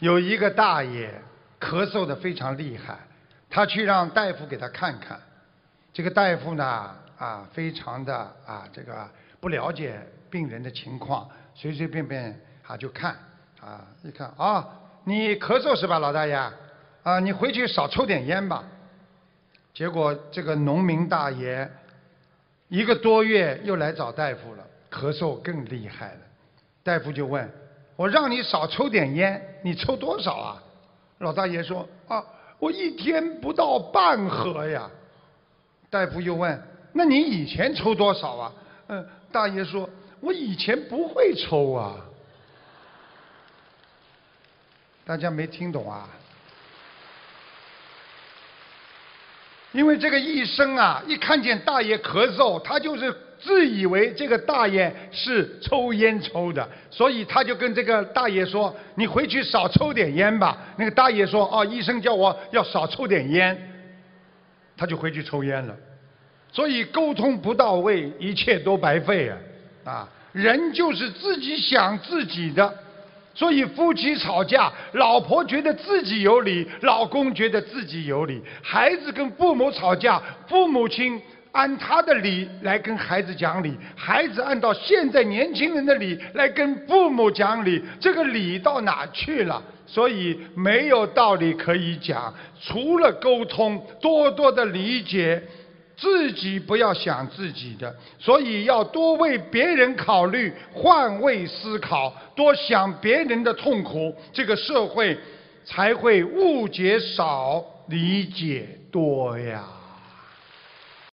有一个大爷咳嗽的非常厉害，他去让大夫给他看看。这个大夫呢，啊，非常的啊，这个不了解病人的情况，随随便便啊就看，啊，一看啊，你咳嗽是吧，老大爷？啊，你回去少抽点烟吧。结果这个农民大爷一个多月又来找大夫了，咳嗽更厉害了。大夫就问。我让你少抽点烟，你抽多少啊？老大爷说啊，我一天不到半盒呀。大夫又问，那你以前抽多少啊？嗯，大爷说，我以前不会抽啊。大家没听懂啊？因为这个医生啊，一看见大爷咳嗽，他就是。自以为这个大爷是抽烟抽的，所以他就跟这个大爷说：“你回去少抽点烟吧。”那个大爷说：“哦，医生叫我要少抽点烟。”他就回去抽烟了。所以沟通不到位，一切都白费啊！啊，人就是自己想自己的，所以夫妻吵架，老婆觉得自己有理，老公觉得自己有理；孩子跟父母吵架，父母亲。按他的理来跟孩子讲理，孩子按照现在年轻人的理来跟父母讲理，这个理到哪去了？所以没有道理可以讲，除了沟通，多多的理解，自己不要想自己的，所以要多为别人考虑，换位思考，多想别人的痛苦，这个社会才会误解少，理解多呀。